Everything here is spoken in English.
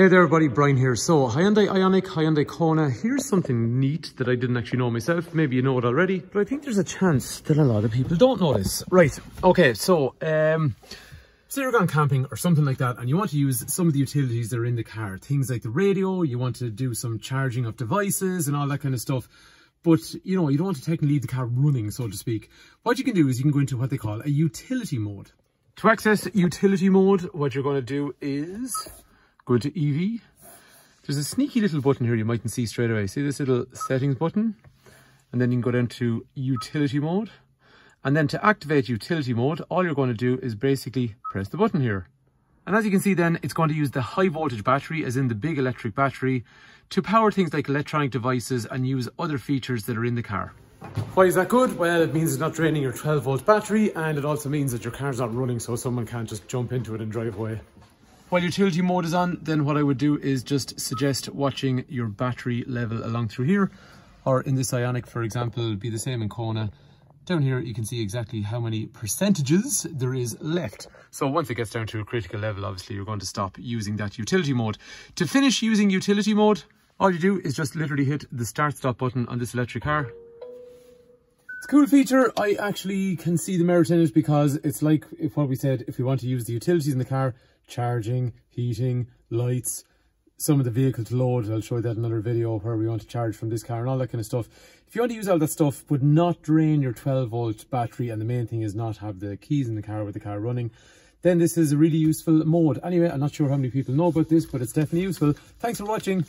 Hey there everybody, Brian here. So Hyundai Ioniq, Hyundai Kona, here's something neat that I didn't actually know myself. Maybe you know it already, but I think there's a chance that a lot of people don't know this. Right, okay, so um, say you're gone camping or something like that and you want to use some of the utilities that are in the car. Things like the radio, you want to do some charging of devices and all that kind of stuff. But, you know, you don't want to technically leave the car running, so to speak. What you can do is you can go into what they call a utility mode. To access utility mode, what you're going to do is Go to EV. There's a sneaky little button here you mightn't see straight away. See this little settings button? And then you can go down to utility mode. And then to activate utility mode, all you're going to do is basically press the button here. And as you can see then, it's going to use the high voltage battery, as in the big electric battery, to power things like electronic devices and use other features that are in the car. Why is that good? Well, it means it's not draining your 12 volt battery and it also means that your car's not running so someone can't just jump into it and drive away. While utility mode is on, then what I would do is just suggest watching your battery level along through here. Or in this Ioniq, for example, be the same in Kona. Down here, you can see exactly how many percentages there is left. So once it gets down to a critical level, obviously you're going to stop using that utility mode. To finish using utility mode, all you do is just literally hit the start stop button on this electric car. Cool feature. I actually can see the merit in it because it's like if what we said, if we want to use the utilities in the car, charging, heating, lights, some of the vehicle to load. I'll show you that in another video where we want to charge from this car and all that kind of stuff. If you want to use all that stuff but not drain your 12 volt battery and the main thing is not have the keys in the car with the car running, then this is a really useful mode. Anyway, I'm not sure how many people know about this, but it's definitely useful. Thanks for watching.